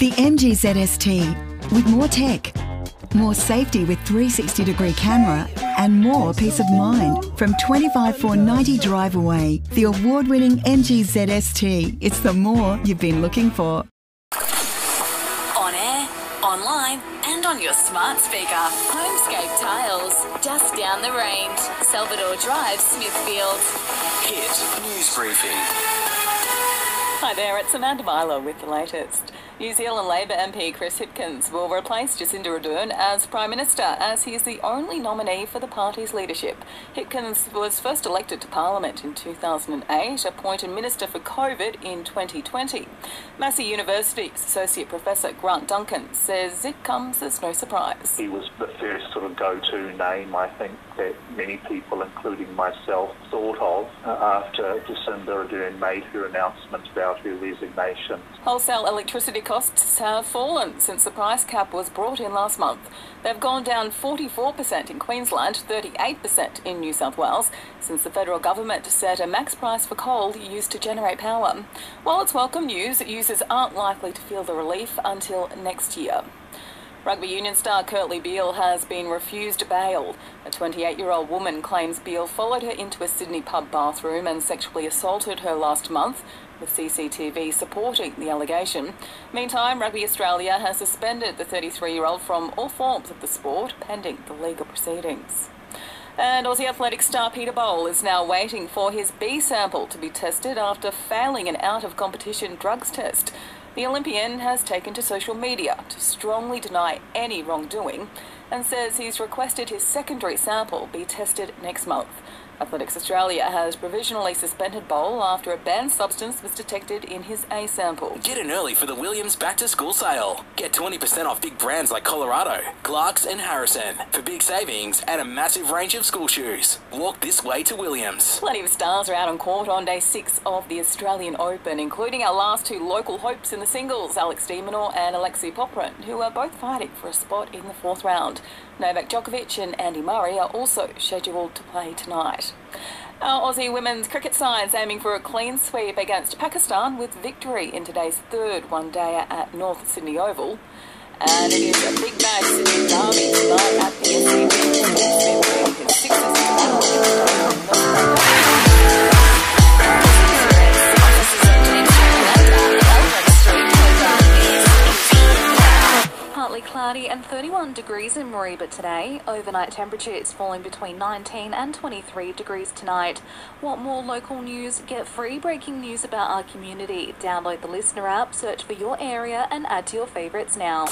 The MG ZST with more tech, more safety with 360 degree camera, and more peace of mind from 25490 Drive Away. The award winning MG ZST. It's the more you've been looking for. On air, online, and on your smart speaker. Homescape Tiles, just down the range. Salvador Drive, Smithfield. Hit News Briefing. Hi there, it's Amanda Myles with the latest. New Zealand Labor MP Chris Hipkins will replace Jacinda Ardern as Prime Minister, as he is the only nominee for the party's leadership. Hipkins was first elected to Parliament in 2008, appointed Minister for COVID in 2020. Massey University's Associate Professor Grant Duncan says it comes as no surprise. He was the first sort of go-to name, I think, that many people, including myself, thought of uh, after Jacinda Ardern made her announcement about her resignation. Wholesale electricity costs have fallen since the price cap was brought in last month. They've gone down 44% in Queensland, 38% in New South Wales, since the federal government set a max price for coal used to generate power. While it's welcome news, users aren't likely to feel the relief until next year. Rugby union star Kurtley Beale has been refused bail. A 28 year old woman claims Beale followed her into a Sydney pub bathroom and sexually assaulted her last month, with CCTV supporting the allegation. Meantime, Rugby Australia has suspended the 33 year old from all forms of the sport pending the legal proceedings. And Aussie Athletic star Peter Bol is now waiting for his B sample to be tested after failing an out of competition drugs test. The Olympian has taken to social media to strongly deny any wrongdoing and says he's requested his secondary sample be tested next month. Athletics Australia has provisionally suspended Bol after a banned substance was detected in his A sample. Get in early for the Williams Back to School sale. Get 20% off big brands like Colorado, Clarks, and Harrison for big savings and a massive range of school shoes. Walk this way to Williams. Plenty of stars are out on court on day six of the Australian Open, including our last two local hopes in the singles, Alex de Minaur and Alexei Popyrin, who are both fighting for a spot in the fourth round. Novak Djokovic and Andy Murray are also scheduled to play tonight. Our Aussie women's cricket side's aiming for a clean sweep against Pakistan with victory in today's third one day at North Sydney Oval. And it is a big match Partly cloudy and 31 degrees in Mareeba today. Overnight temperatures falling between 19 and 23 degrees tonight. Want more local news? Get free breaking news about our community. Download the LiSTNR app, search for your area, and add to your favourites now.